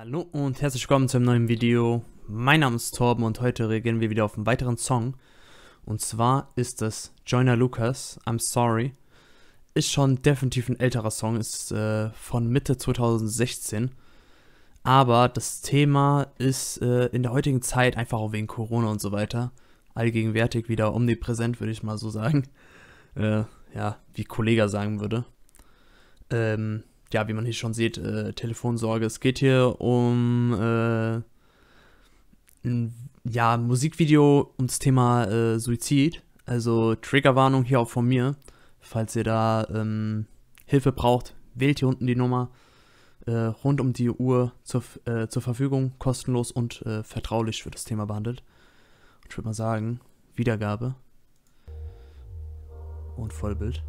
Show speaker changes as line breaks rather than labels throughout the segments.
Hallo und herzlich willkommen zu einem neuen Video. Mein Name ist Torben und heute reagieren wir wieder auf einen weiteren Song. Und zwar ist es Joyner Lucas, I'm Sorry. Ist schon definitiv ein älterer Song, ist äh, von Mitte 2016. Aber das Thema ist äh, in der heutigen Zeit einfach auch wegen Corona und so weiter allgegenwärtig wieder omnipräsent, würde ich mal so sagen. Äh, ja, wie Kollege sagen würde. Ähm, ja, wie man hier schon sieht, äh, Telefonsorge. Es geht hier um äh, ein ja, Musikvideo ums Thema äh, Suizid. Also Triggerwarnung hier auch von mir. Falls ihr da ähm, Hilfe braucht, wählt hier unten die Nummer äh, rund um die Uhr zur, äh, zur Verfügung, kostenlos und äh, vertraulich für das Thema behandelt. Ich würde mal sagen, Wiedergabe und Vollbild.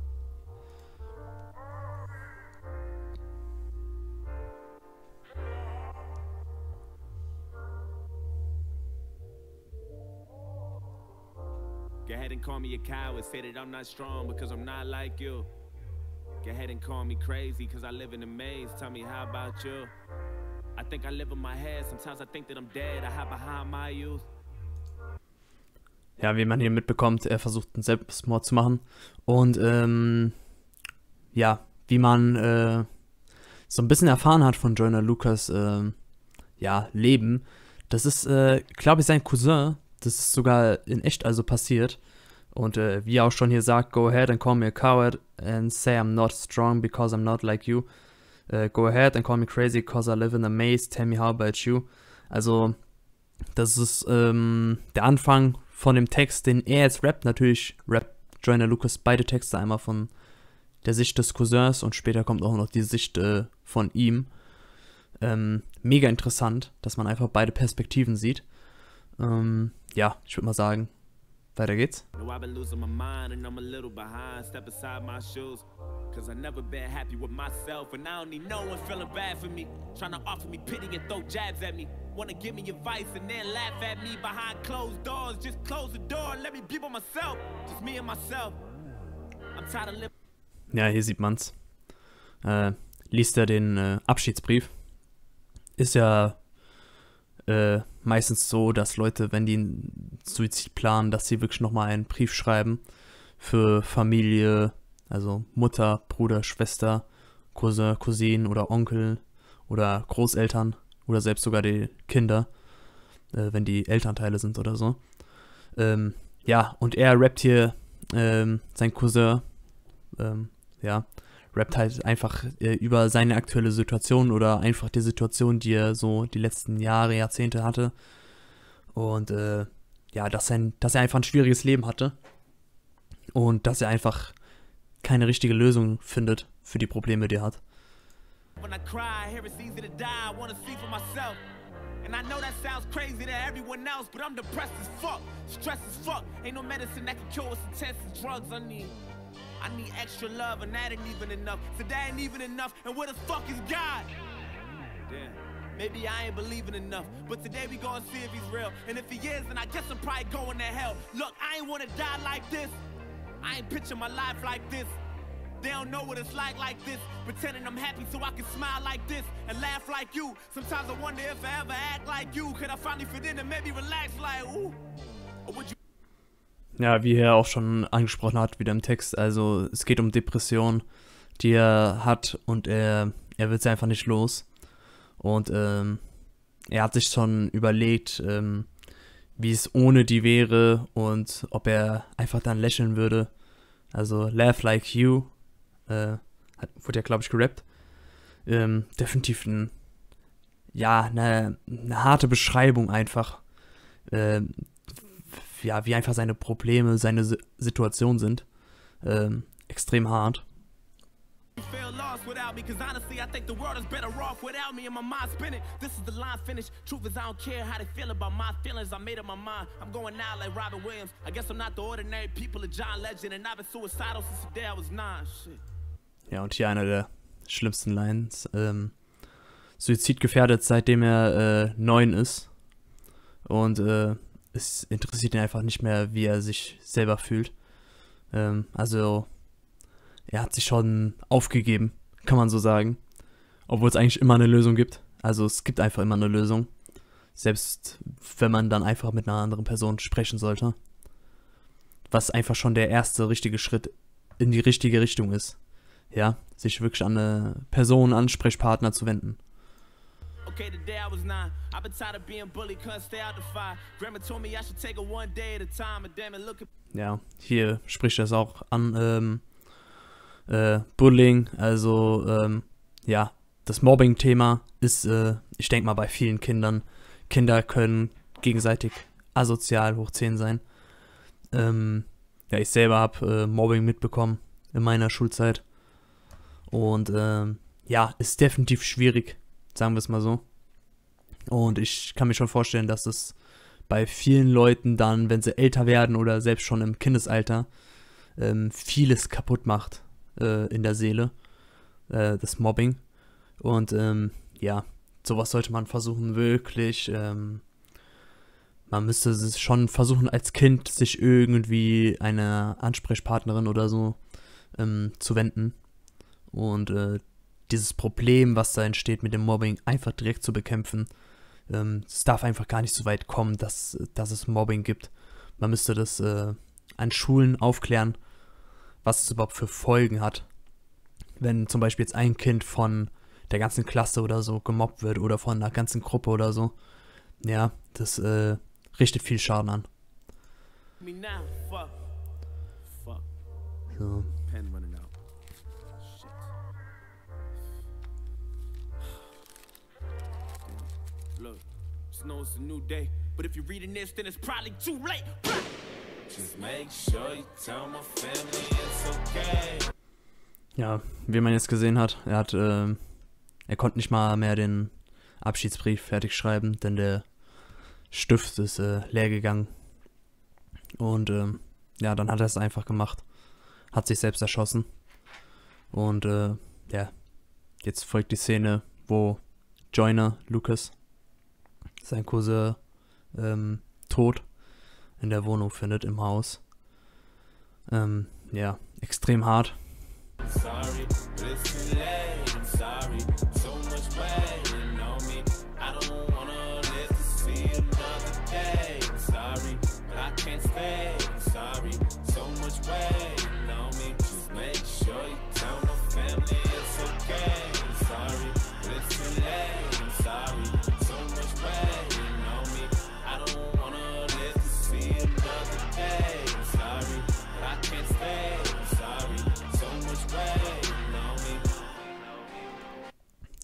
Call me a coward. Say that I'm not strong because I'm not like you. Go ahead and call me crazy because I live in a maze. Tell me, how about you? I think I live in my head. Sometimes I think that I'm dead. I hide behind my youth.
Ja, wie man hier mitbekommt, er versucht einen Selbstmord zu machen. Und ähm, ja, wie man äh, so ein bisschen erfahren hat von Joyner Lucas, äh, ja, Leben. Das ist, äh, glaube ich, sein Cousin, das ist sogar in echt also passiert. Und äh, wie auch schon hier sagt, go ahead and call me a coward and say I'm not strong because I'm not like you. Uh, go ahead and call me crazy because I live in a maze. Tell me how about you. Also, das ist ähm, der Anfang von dem Text, den er jetzt rappt. Natürlich rappt Joyner Lucas beide Texte einmal von der Sicht des Cousins und später kommt auch noch die Sicht äh, von ihm. Ähm, mega interessant, dass man einfach beide Perspektiven sieht. Ähm, ja, ich würde mal sagen, weiter geht's.
Cause I never been happy with myself. And I don't need no one feeling bad for me. Trying to offer me pity and throw jabs at me. Wanna give me advice and then laugh at me behind closed doors. Just close the door and let me be by myself. Just me and myself. I'm tired of living.
Ja, hier sieht man's. Äh, liest er den äh, Abschiedsbrief. Ist ja äh, meistens so, dass Leute, wenn die einen Suizid planen, dass sie wirklich nochmal einen Brief schreiben für Familie, also Mutter, Bruder, Schwester, Cousin, Cousin oder Onkel oder Großeltern oder selbst sogar die Kinder, äh, wenn die Elternteile sind oder so. Ähm, ja, und er rappt hier ähm, sein Cousin, ähm, ja, rappt halt einfach äh, über seine aktuelle Situation oder einfach die Situation, die er so die letzten Jahre, Jahrzehnte hatte. Und äh, ja, dass er, dass er einfach ein schwieriges Leben hatte. Und dass er einfach keine richtige Lösung findet für die Probleme, die er hat.
When I cry, hear it's easy to die. I wanna see for myself. And I know that sounds crazy to everyone else, but I'm depressed as fuck, stressed as fuck. Ain't no medicine that can cure what's intense as drugs I need. I need extra love, and that ain't even enough. So that ain't even enough. And where the fuck is God? Damn. Maybe I ain't believing enough, but today we gonna see if he's real. And if he is, then I guess I'm probably going to hell. Look, I ain't wanna die like this. I ain't picture my life like this. They don't know what it's like like this. Pretending I'm happy so I can smile like this and laugh like you. Sometimes I wonder if I ever act like you. Could I finally fit in and maybe relax like ooh? Or would you
Ja, wie er auch schon angesprochen hat, wieder im Text. Also es geht um Depression, die er hat und er, er wird sie einfach nicht los. Und ähm, er hat sich schon überlegt, ähm, wie es ohne die wäre und ob er einfach dann lächeln würde. Also Laugh Like You, äh, hat, wurde ja, glaube ich, gerappt. Ähm, definitiv ein, ja, eine, eine harte Beschreibung einfach. Ähm, ja, wie einfach seine Probleme, seine Si- Situation sind. Ähm, extrem hart.
feel lost without me? Cause honestly, I think the world is better off without me and my mind spinning. This is the line finish. Truth is, I don't care how they feel about my feelings. I made up my mind. I'm going out like Robin Williams. I guess I'm not the ordinary people of John Legend, and I've been suicidal since the day I was nine. Shit.
Ja, und hier einer der schlimmsten Lines. Ähm, Suizidgefährdet, seitdem er äh, neun ist. Und äh, es interessiert ihn einfach nicht mehr, wie er sich selber fühlt. Ähm, also, er hat sich schon aufgegeben, kann man so sagen. Obwohl es eigentlich immer eine Lösung gibt. Also es gibt einfach immer eine Lösung. Selbst wenn man dann einfach mit einer anderen Person sprechen sollte. Was einfach schon der erste richtige Schritt in die richtige Richtung ist. Ja, sich wirklich an eine Person, Ansprechpartner zu wenden. Okay, the day I was nine, I've been tired of being bullied, couldn't stay out the fire. Grandma told me I should take it one day at a time, and damn it, look at. Ja, hier spricht das auch an, ähm, äh, Bullying, also, ähm, ja, das Mobbing-Thema ist, äh, ich denke mal, bei vielen Kindern. Kinder können gegenseitig asozial hoch 10 sein. Ähm, ja, ich selber habe äh, Mobbing mitbekommen in meiner Schulzeit. Und ähm, ja, ist definitiv schwierig, sagen wir es mal so. Und ich kann mir schon vorstellen, dass es bei vielen Leuten dann, wenn sie älter werden oder selbst schon im Kindesalter, ähm, vieles kaputt macht äh, in der Seele, äh, das Mobbing. Und ähm, ja, sowas sollte man versuchen, wirklich. Ähm, man müsste schon versuchen, als Kind sich irgendwie eine Ansprechpartnerin oder so ähm, zu wenden. Und äh, dieses Problem, was da entsteht mit dem Mobbing, einfach direkt zu bekämpfen. Ähm, es darf einfach gar nicht so weit kommen, dass, dass es Mobbing gibt. Man müsste das äh, an Schulen aufklären, was es überhaupt für Folgen hat. Wenn zum Beispiel jetzt ein Kind von der ganzen Klasse oder so gemobbt wird oder von einer ganzen Gruppe oder so. Ja, das äh, richtet viel Schaden an. So. Knows a new day, but if you're reading this, then it's probably too late. Just make sure you tell my family it's okay. Ja, wie man jetzt gesehen hat, er hat äh, er konnte nicht mal mehr den Abschiedsbrief fertig schreiben, denn der Stift ist äh, leer gegangen. Und ähm, ja, dann hat er es einfach gemacht. Hat sich selbst erschossen. Und äh, ja, jetzt folgt die Szene, wo Joyner Lucas sein Cousin ähm, tot in der Wohnung findet, im Haus. Ähm, ja, extrem hart. Sorry,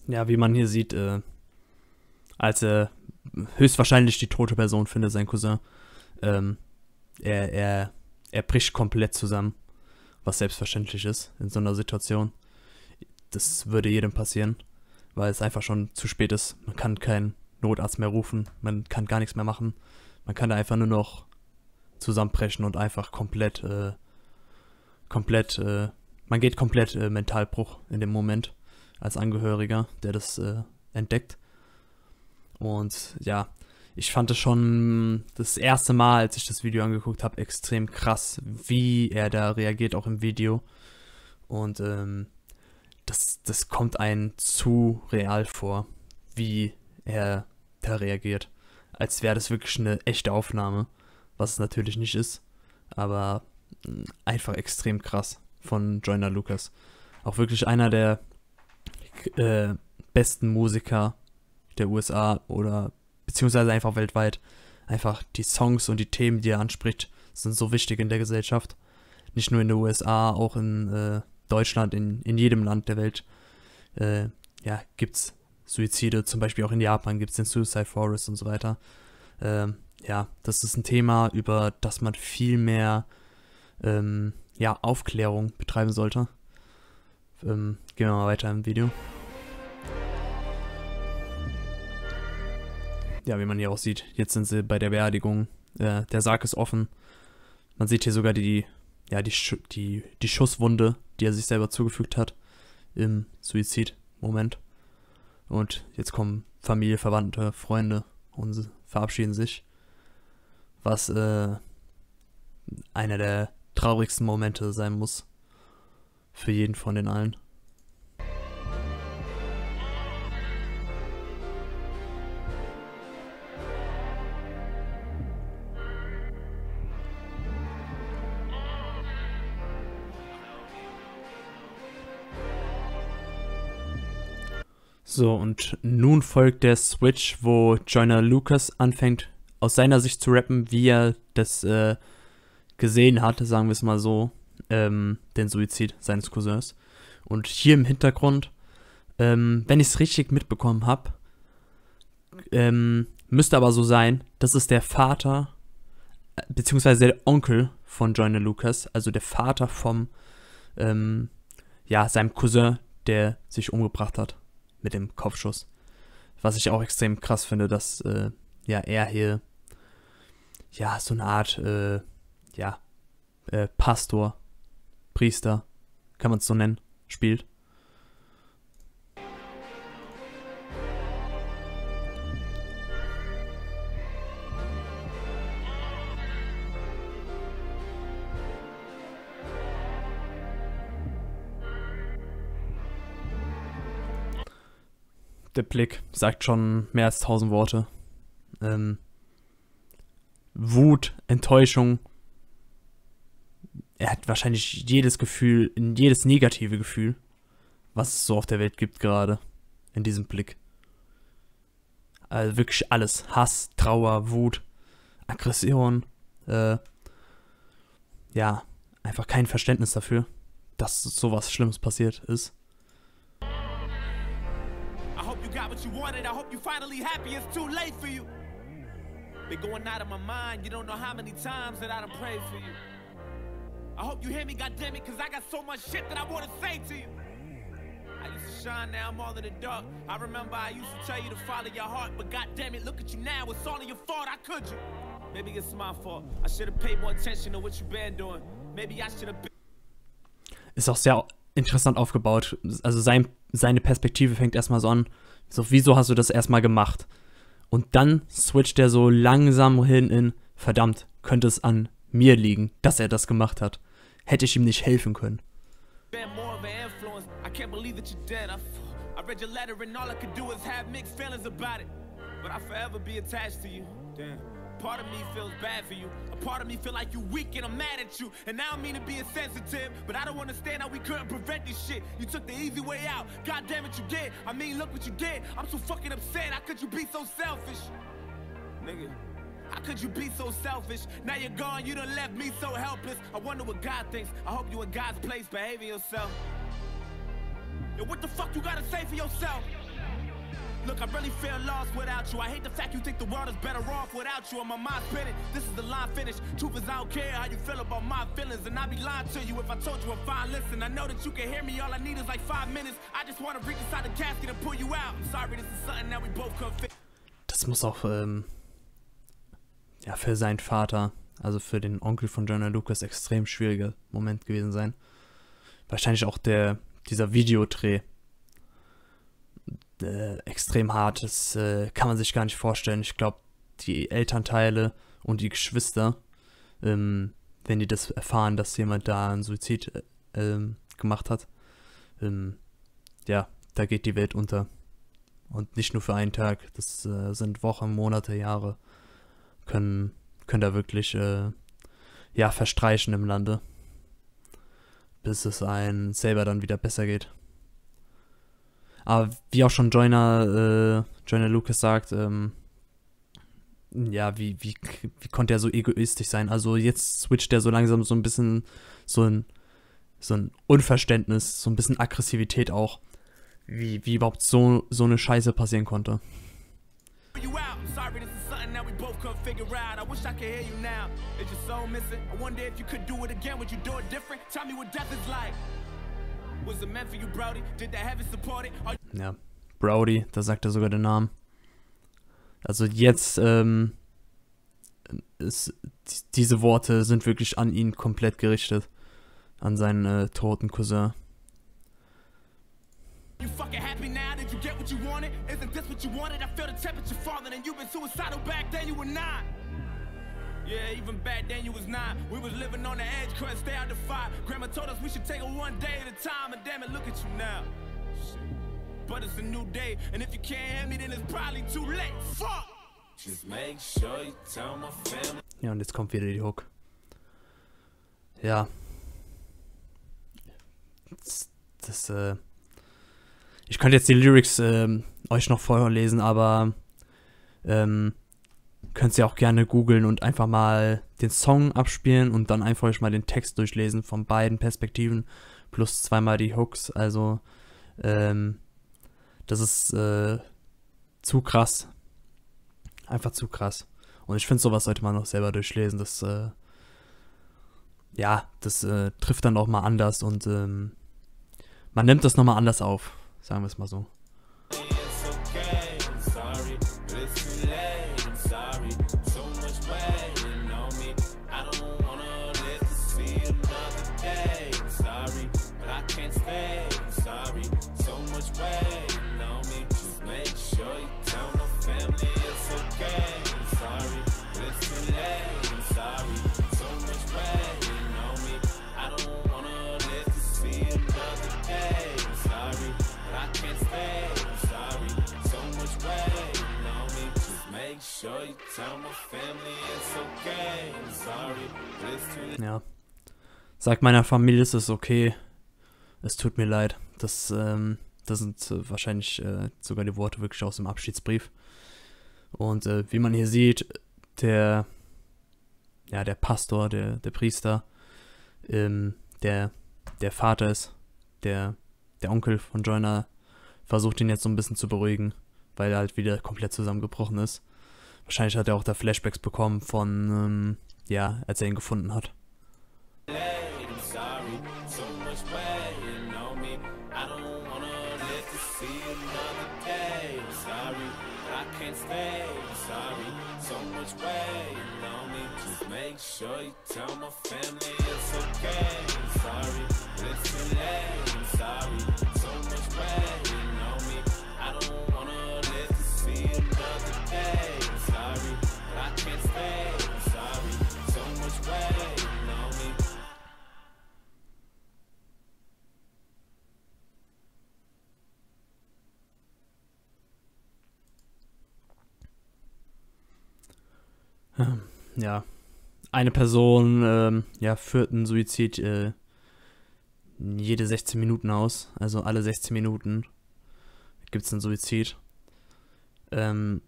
ja, wie man hier sieht, äh, als er höchstwahrscheinlich die tote Person findet, sein Cousin, ähm, er, er, er bricht komplett zusammen, was selbstverständlich ist in so einer Situation. Das würde jedem passieren, weil es einfach schon zu spät ist. Man kann keinen Notarzt mehr rufen, man kann gar nichts mehr machen. Man kann da einfach nur noch zusammenbrechen und einfach komplett, äh, komplett, äh, man geht komplett äh, Mentalbruch in dem Moment als Angehöriger, der das äh, entdeckt. Und ja, ich fand es schon das erste Mal, als ich das Video angeguckt habe, extrem krass, wie er da reagiert, auch im Video. Und ähm, das, das kommt einem zu real vor, wie er da reagiert. Als wäre das wirklich eine echte Aufnahme, was es natürlich nicht ist. Aber hm, einfach extrem krass von Joyner Lucas. Auch wirklich einer der äh, besten Musiker der USA oder beziehungsweise einfach weltweit. Einfach die Songs und die Themen, die er anspricht, sind so wichtig in der Gesellschaft. Nicht nur in den USA, auch in äh, Deutschland, in, in jedem Land der Welt. Äh, ja, gibt's Suizide, zum Beispiel auch in Japan gibt es den Suicide Forest und so weiter. Ähm, ja, das ist ein Thema, über das man viel mehr ähm, ja, Aufklärung betreiben sollte. Ähm, gehen wir mal weiter im Video. Ja, wie man hier auch sieht, jetzt sind sie bei der Beerdigung. Äh, der Sarg ist offen. Man sieht hier sogar die, ja, die, die, die Schusswunde, die er sich selber zugefügt hat im Suizidmoment. Und jetzt kommen Familie, Verwandte, Freunde und verabschieden sich. Was äh, einer der traurigsten Momente sein muss für jeden von den allen. So, und nun folgt der Switch, wo Joyner Lucas anfängt, aus seiner Sicht zu rappen, wie er das äh, gesehen hat, sagen wir es mal so, ähm, den Suizid seines Cousins. Und hier im Hintergrund, ähm, wenn ich es richtig mitbekommen habe, ähm, müsste aber so sein, das ist der Vater, äh, beziehungsweise der Onkel von Joyner Lucas, also der Vater vom, ähm, ja, seinem Cousin, der sich umgebracht hat mit dem Kopfschuss. Was ich auch extrem krass finde, dass äh, ja er hier ja so eine Art äh, ja äh, Pastor, Priester, kann man es so nennen, spielt. Der Blick sagt schon mehr als tausend Worte. Ähm, Wut, Enttäuschung. Er hat wahrscheinlich jedes Gefühl, jedes negative Gefühl, was es so auf der Welt gibt gerade. In diesem Blick. Also wirklich alles. Hass, Trauer, Wut, Aggression. Äh, ja, einfach kein Verständnis dafür, dass sowas Schlimmes passiert ist. What you wanted. I hope you finally happy. It's too late for you. Been going out of my mind. You don't know how many times that I done prayed for you. I hope you hear me, goddammit, cause I got so much shit that I wanna say to you. I used to shine, now I'm all in the dark. I remember I used to tell you to follow your heart, but goddammit, look at you now, it's all your fault, how could you? Maybe it's my fault. I should have paid more attention to what you been doing. Maybe I should have been. Ist auch sehr interessant aufgebaut. Also sein, seine Perspektive fängt erstmal so an. So, wieso hast du das erstmal gemacht? Und dann switcht er so langsam hin in, verdammt, könnte es an mir liegen, dass er das gemacht hat. Hätte ich ihm nicht helfen können. Part of me feels bad for you. Part of me feel like you weak and I'm mad at you. And now I mean to be insensitive, but I don't understand how we couldn't prevent this shit. You took the easy way out. God damn it, you did. I mean, look what you did. I'm so fucking upset. How could you be so selfish? Nigga. How could you be so selfish? Now you're gone, you done left me so helpless. I wonder what God thinks. I hope you in God's place behaving yourself. Yo, what the fuck you gotta say for yourself? Look, I really feel lost without you. I hate the fact you think the world is better off without you. On my mind spinning, this is the line finish. Truth is, I don't care how you feel about my feelings, and I'd be lying to you if I told you a fine listen. I know that you can hear me. All I need is like five minutes. I just want to reach inside the casket and pull you out. I'm sorry, this is something that we both could fit. Das muss auch ähm, ja für seinen Vater, also für den Onkel von Jonah Lucas, extrem schwieriger Moment gewesen sein. Wahrscheinlich auch der dieser Videodreh äh, extrem hart. Das äh, kann man sich gar nicht vorstellen. Ich glaube, die Elternteile und die Geschwister, ähm, wenn die das erfahren, dass jemand da einen Suizid äh, ähm, gemacht hat, ähm, ja, da geht die Welt unter. Und nicht nur für einen Tag. Das äh, sind Wochen, Monate, Jahre. Können, können da wirklich äh, ja, verstreichen im Lande. Bis es einem selber dann wieder besser geht. Aber wie auch schon Joyner, äh, Joyner Lucas sagt, ähm, ja, wie, wie, wie konnte er so egoistisch sein? Also jetzt switcht er so langsam so ein bisschen so ein, so ein Unverständnis, so ein bisschen Aggressivität auch, wie, wie überhaupt so, so eine Scheiße passieren konnte. Ja, Brody, da sagt er sogar den Namen. Also jetzt, ähm, ist, diese Worte sind wirklich an ihn komplett gerichtet. An seinen äh, toten Cousin. You fucking happy now? Did you get what you wanted? Isn't this what you wanted? I feel the temperature falling and you've been suicidal back then, you were not. Yeah, even back then you was nine. We was living on the edge, couldn't stay out the fire. Grandma told us we should take it one day at a time, and damn it, look at you now. Shit. But it's a new day, and if you can't hear me, then it's probably too late. Fuck! Just make sure you tell my family. Ja, und jetzt kommt wieder die Hook. Ja. Das, das äh, ich könnte jetzt die Lyrics ähm, euch noch vorlesen, aber ähm, könnt ihr auch gerne googeln und einfach mal den Song abspielen und dann einfach euch mal den Text durchlesen von beiden Perspektiven plus zweimal die Hooks. Also ähm, das ist äh, zu krass. Einfach zu krass. Und ich finde, sowas sollte man noch selber durchlesen. Das, äh, ja, das äh, trifft dann auch mal anders und ähm, man nimmt das nochmal anders auf. Sagen wir es mal so. Ja. Sagt meiner Familie, ist es okay. Es tut mir leid. Das, ähm, das sind äh, wahrscheinlich äh, sogar die Worte wirklich aus dem Abschiedsbrief. Und äh, wie man hier sieht, der, ja, der Pastor, der, der Priester, ähm, der, der Vater ist, der, der Onkel von Joyner, versucht ihn jetzt so ein bisschen zu beruhigen, weil er halt wieder komplett zusammengebrochen ist. Wahrscheinlich hat er auch da Flashbacks bekommen von, ähm, ja, als er ihn gefunden hat. Make sure you tell my family it's okay. I'm sorry, it's too late. Ja, eine Person ähm, ja, führt einen Suizid äh, jede 16 Minuten aus. Also alle 16 Minuten gibt es einen Suizid. Ähm,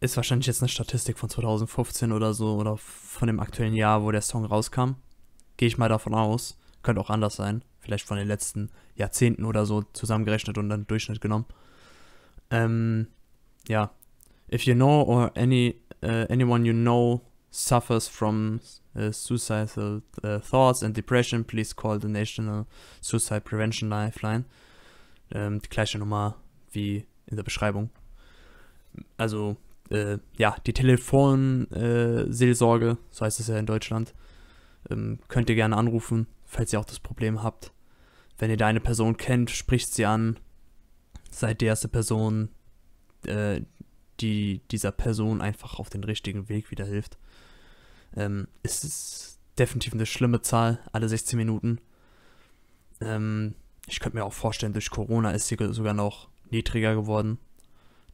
ist wahrscheinlich jetzt eine Statistik von 2015 oder so oder von dem aktuellen Jahr, wo der Song rauskam. Gehe ich mal davon aus. Könnte auch anders sein. Vielleicht von den letzten Jahrzehnten oder so zusammengerechnet und dann Durchschnitt genommen. Ähm, ja. If you know or any uh, anyone you know suffers from uh, suicidal uh, thoughts and depression, please call the National Suicide Prevention Lifeline. Ähm, die gleiche Nummer wie in der Beschreibung. Also, äh, ja, die Telefonseelsorge, äh, so heißt es ja in Deutschland, ähm, könnt ihr gerne anrufen, falls ihr auch das Problem habt. Wenn ihr da eine Person kennt, spricht sie an. Seid die erste Person, äh, die dieser Person einfach auf den richtigen Weg wieder hilft. Ähm, ist es definitiv eine schlimme Zahl, alle 16 Minuten. Ähm, ich könnte mir auch vorstellen, durch Corona ist sie sogar noch niedriger geworden,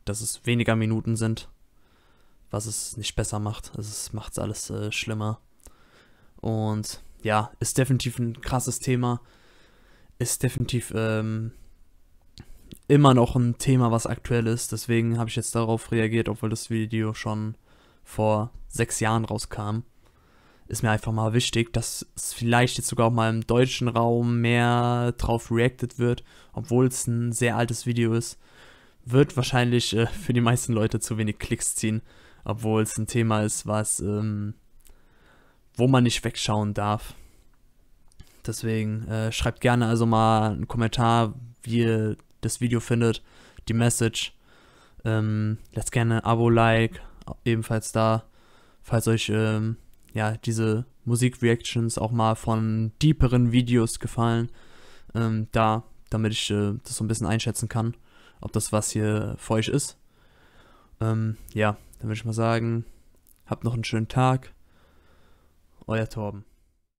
dass es weniger Minuten sind, was es nicht besser macht. Also es macht es alles äh, schlimmer. Und ja, ist definitiv ein krasses Thema. Ist definitiv ähm, immer noch ein Thema, was aktuell ist. Deswegen habe ich jetzt darauf reagiert, obwohl das Video schon vor sechs Jahren rauskam, ist mir einfach mal wichtig, dass es vielleicht jetzt sogar auch mal im deutschen Raum mehr drauf reacted wird, obwohl es ein sehr altes Video ist. Wird wahrscheinlich äh, für die meisten Leute zu wenig Klicks ziehen, obwohl es ein Thema ist, was, ähm, wo man nicht wegschauen darf. Deswegen äh, schreibt gerne also mal einen Kommentar, wie ihr das Video findet, die Message. Ähm, lasst gerne ein Abo, Like, ebenfalls da, falls euch ähm, ja diese Musikreactions auch mal von deeperen Videos gefallen, ähm, da, damit ich äh, das so ein bisschen einschätzen kann, ob das was hier für euch ist. Ähm, ja, dann würde ich mal sagen, habt noch einen schönen Tag. Euer Torben.